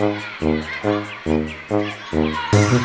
Mm-hmm.